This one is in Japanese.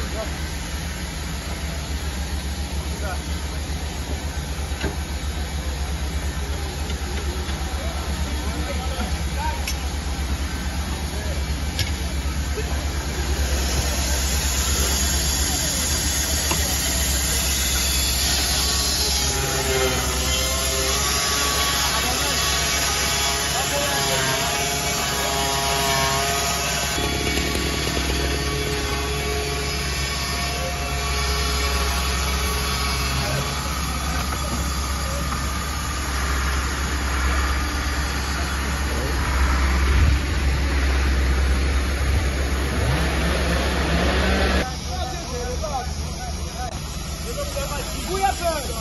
Thank you. Cuídate.